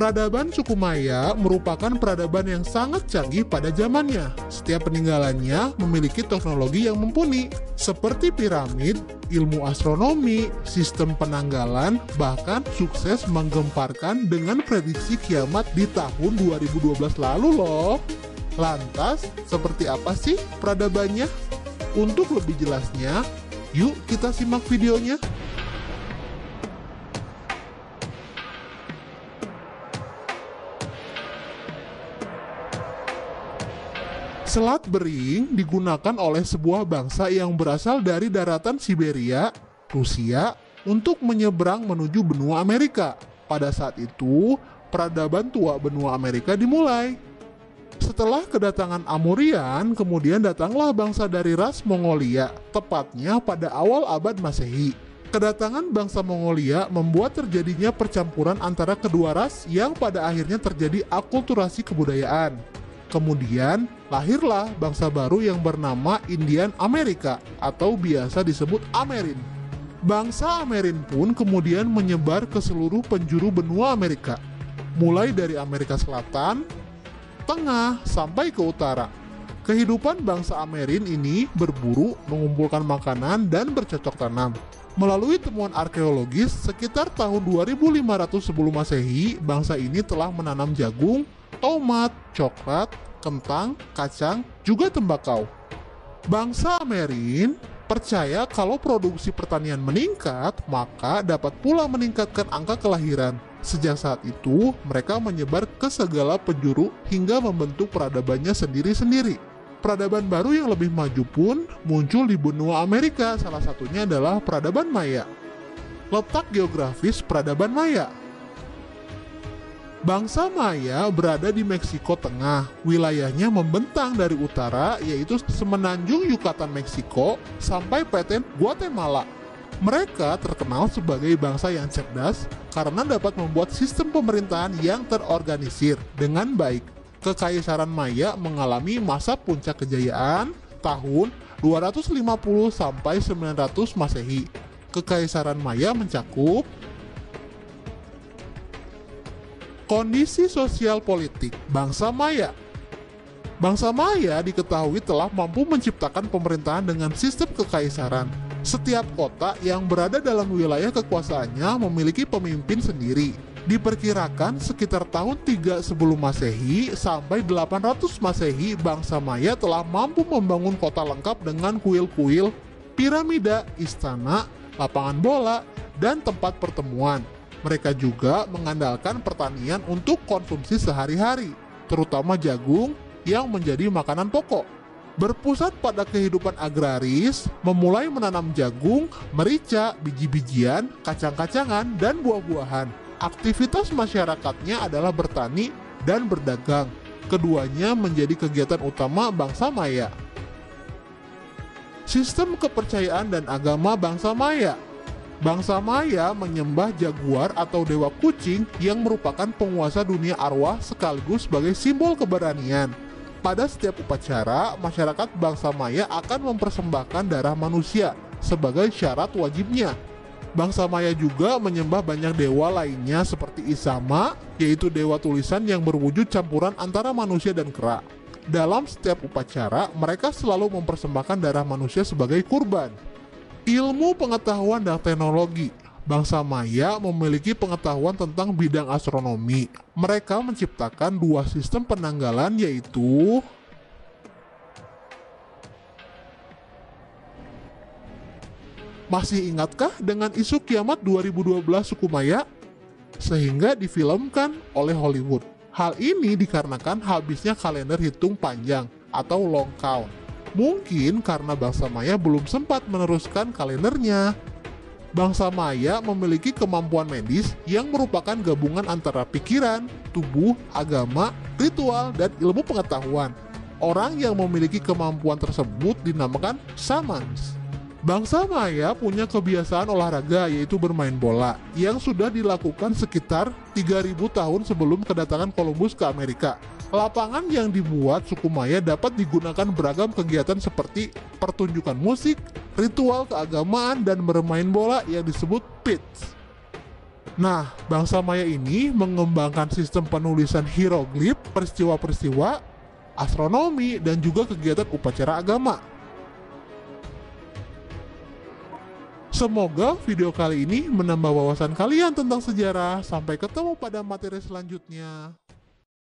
Peradaban suku Maya merupakan peradaban yang sangat canggih pada zamannya. Setiap peninggalannya memiliki teknologi yang mumpuni, seperti piramid, ilmu astronomi, sistem penanggalan, bahkan sukses menggemparkan dengan prediksi kiamat di tahun 2012 lalu loh. Lantas, seperti apa sih peradabannya? Untuk lebih jelasnya, yuk kita simak videonya. Selat Bering digunakan oleh sebuah bangsa yang berasal dari daratan Siberia, Rusia, untuk menyeberang menuju benua Amerika. Pada saat itu, peradaban tua benua Amerika dimulai. Setelah kedatangan Amurian, kemudian datanglah bangsa dari ras Mongolia, tepatnya pada awal abad Masehi. Kedatangan bangsa Mongolia membuat terjadinya percampuran antara kedua ras yang pada akhirnya terjadi akulturasi kebudayaan. Kemudian lahirlah bangsa baru yang bernama Indian Amerika atau biasa disebut Amerin. Bangsa Amerin pun kemudian menyebar ke seluruh penjuru benua Amerika, mulai dari Amerika Selatan, tengah, sampai ke utara. Kehidupan bangsa Amerin ini berburu, mengumpulkan makanan, dan bercocok tanam. Melalui temuan arkeologis, sekitar tahun 2500 sebelum masehi, bangsa ini telah menanam jagung, tomat, coklat, kentang, kacang, juga tembakau. Bangsa Amerin percaya kalau produksi pertanian meningkat, maka dapat pula meningkatkan angka kelahiran. Sejak saat itu, mereka menyebar ke segala penjuru hingga membentuk peradabannya sendiri-sendiri. Peradaban baru yang lebih maju pun muncul di benua Amerika, salah satunya adalah peradaban Maya. Letak geografis peradaban Maya Bangsa Maya berada di Meksiko Tengah. Wilayahnya membentang dari utara, yaitu semenanjung Yucatan Meksiko sampai Petén Guatemala. Mereka terkenal sebagai bangsa yang cerdas karena dapat membuat sistem pemerintahan yang terorganisir dengan baik. Kekaisaran Maya mengalami masa puncak kejayaan tahun 250 sampai 900 Masehi. Kekaisaran Maya mencakup Kondisi sosial politik bangsa Maya Bangsa Maya diketahui telah mampu menciptakan pemerintahan dengan sistem kekaisaran. Setiap kota yang berada dalam wilayah kekuasaannya memiliki pemimpin sendiri. Diperkirakan sekitar tahun 3 sebelum Masehi sampai 800 Masehi, bangsa Maya telah mampu membangun kota lengkap dengan kuil-kuil, piramida, istana, lapangan bola, dan tempat pertemuan. Mereka juga mengandalkan pertanian untuk konsumsi sehari-hari, terutama jagung yang menjadi makanan pokok. Berpusat pada kehidupan agraris, memulai menanam jagung, merica, biji-bijian, kacang-kacangan, dan buah-buahan. Aktivitas masyarakatnya adalah bertani dan berdagang. Keduanya menjadi kegiatan utama bangsa Maya. Sistem kepercayaan dan agama bangsa Maya Bangsa Maya menyembah jaguar atau dewa kucing yang merupakan penguasa dunia arwah sekaligus sebagai simbol keberanian. Pada setiap upacara, masyarakat bangsa Maya akan mempersembahkan darah manusia sebagai syarat wajibnya. Bangsa Maya juga menyembah banyak dewa lainnya seperti Isama, yaitu dewa tulisan yang berwujud campuran antara manusia dan kera. Dalam setiap upacara, mereka selalu mempersembahkan darah manusia sebagai kurban. Ilmu pengetahuan dan teknologi Bangsa Maya memiliki pengetahuan tentang bidang astronomi. Mereka menciptakan dua sistem penanggalan yaitu Masih ingatkah dengan isu kiamat 2012 suku Maya? Sehingga difilmkan oleh Hollywood. Hal ini dikarenakan habisnya kalender hitung panjang atau long count. Mungkin karena bangsa Maya belum sempat meneruskan kalendernya. Bangsa Maya memiliki kemampuan medis yang merupakan gabungan antara pikiran, tubuh, agama, ritual, dan ilmu pengetahuan. Orang yang memiliki kemampuan tersebut dinamakan shamans. Bangsa Maya punya kebiasaan olahraga yaitu bermain bola yang sudah dilakukan sekitar 3000 tahun sebelum kedatangan Columbus ke Amerika. Lapangan yang dibuat suku Maya dapat digunakan beragam kegiatan seperti pertunjukan musik, ritual keagamaan, dan bermain bola yang disebut pits. Nah, bangsa Maya ini mengembangkan sistem penulisan hieroglif, peristiwa-peristiwa, astronomi, dan juga kegiatan upacara agama. Semoga video kali ini menambah wawasan kalian tentang sejarah. Sampai ketemu pada materi selanjutnya.